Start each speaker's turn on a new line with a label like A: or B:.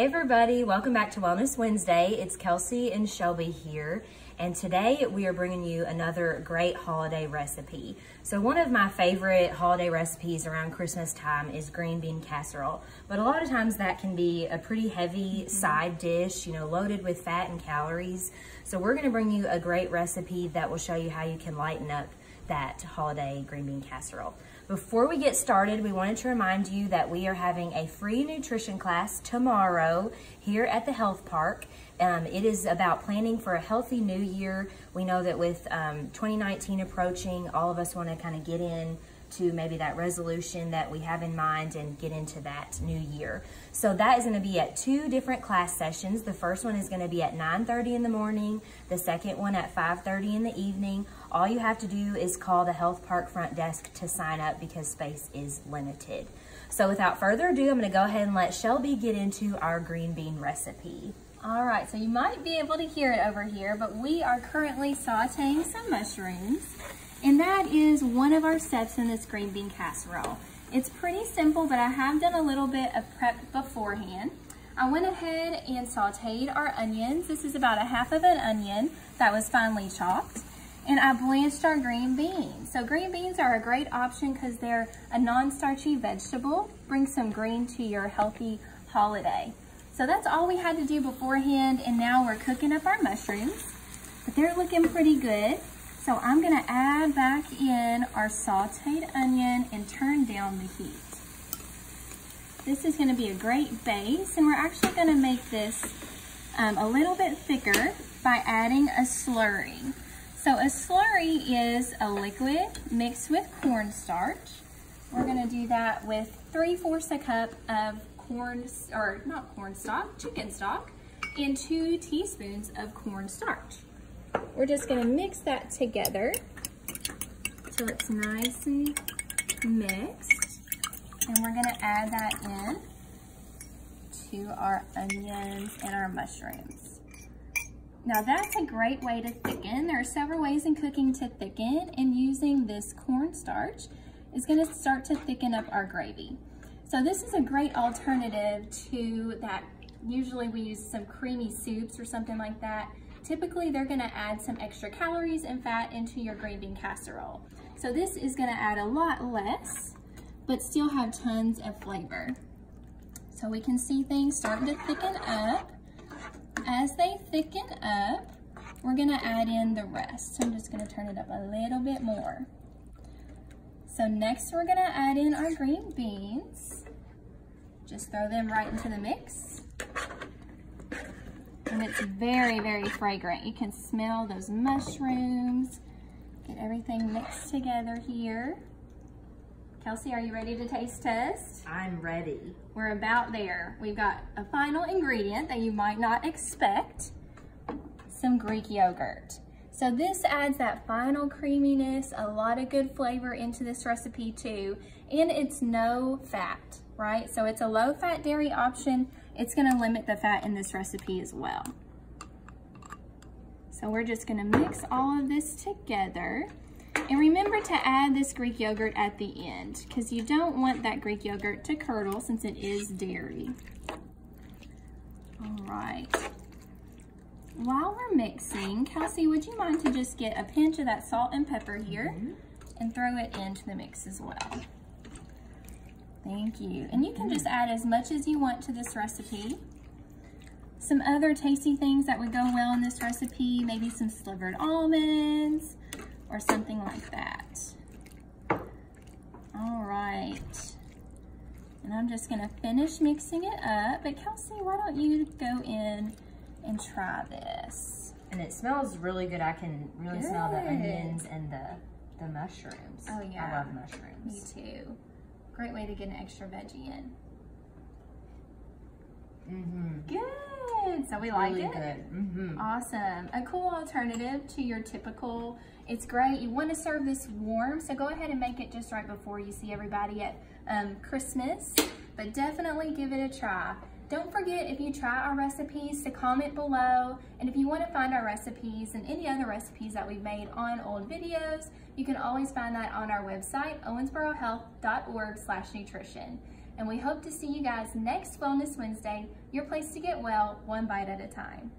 A: Hey everybody, welcome back to Wellness Wednesday. It's Kelsey and Shelby here, and today we are bringing you another great holiday recipe. So one of my favorite holiday recipes around Christmas time is green bean casserole, but a lot of times that can be a pretty heavy mm-hmm. side dish, you know, loaded with fat and calories. So we're gonna bring you a great recipe that will show you how you can lighten up that holiday green bean casserole. Before we get started, we wanted to remind you that we are having a free nutrition class tomorrow here at the health park. Um, it is about planning for a healthy new year. We know that with um, 2019 approaching, all of us want to kind of get in to maybe that resolution that we have in mind and get into that new year. So that is going to be at two different class sessions. The first one is going to be at 9.30 in the morning, the second one at 5.30 in the evening. All you have to do is call the Health Park front desk to sign up because space is limited. So without further ado, I'm going to go ahead and let Shelby get into our green bean recipe.
B: All right, so you might be able to hear it over here, but we are currently sauteing some mushrooms. And that is one of our steps in this green bean casserole. It's pretty simple, but I have done a little bit of prep beforehand. I went ahead and sauteed our onions. This is about a half of an onion that was finely chopped. And I blanched our green beans. So green beans are a great option because they're a non-starchy vegetable. Bring some green to your healthy holiday. So that's all we had to do beforehand. And now we're cooking up our mushrooms. But they're looking pretty good. So I'm gonna add back in our sauteed onion and turn down the heat. This is gonna be a great base and we're actually gonna make this um, a little bit thicker by adding a slurry. So a slurry is a liquid mixed with cornstarch. We're gonna do that with 3 fourths a cup of corn, or not corn stock, chicken stock, and two teaspoons of cornstarch. We're just gonna mix that together so it's nice and mixed. And we're gonna add that in to our onions and our mushrooms. Now that's a great way to thicken. There are several ways in cooking to thicken and using this cornstarch is gonna start to thicken up our gravy. So this is a great alternative to that. Usually we use some creamy soups or something like that Typically, they're gonna add some extra calories and fat into your green bean casserole. So this is gonna add a lot less, but still have tons of flavor. So we can see things starting to thicken up. As they thicken up, we're gonna add in the rest. So I'm just gonna turn it up a little bit more. So next we're gonna add in our green beans. Just throw them right into the mix. And it's very, very fragrant. You can smell those mushrooms. Get everything mixed together here. Kelsey, are you ready to taste test?
A: I'm ready.
B: We're about there. We've got a final ingredient that you might not expect, some Greek yogurt. So this adds that final creaminess, a lot of good flavor into this recipe too, and it's no fat, right? So it's a low fat dairy option, it's gonna limit the fat in this recipe as well. So we're just gonna mix all of this together. And remember to add this Greek yogurt at the end because you don't want that Greek yogurt to curdle since it is dairy. All right. While we're mixing, Kelsey, would you mind to just get a pinch of that salt and pepper here mm -hmm. and throw it into the mix as well? Thank you. And you can just mm-hmm. add as much as you want to this recipe. Some other tasty things that would go well in this recipe, maybe some slivered almonds or something like that. All right. And I'm just gonna finish mixing it up. But Kelsey, why don't you go in and try this?
A: And it smells really good. I can really good. smell the onions and the, the mushrooms.
B: Oh yeah.
A: I love mushrooms.
B: Me too. Great way to get an extra veggie in.
A: Mm-hmm.
B: Good. So we like
A: really
B: it.
A: good. Mm-hmm.
B: Awesome. A cool alternative to your typical. It's great. You want to serve this warm, so go ahead and make it just right before you see everybody at um, Christmas. But definitely give it a try. Don't forget, if you try our recipes, to comment below. And if you want to find our recipes and any other recipes that we've made on old videos, you can always find that on our website, owensborohealth.org slash nutrition. and we hope to see you guys next Wellness Wednesday, your place to get well one bite at a time.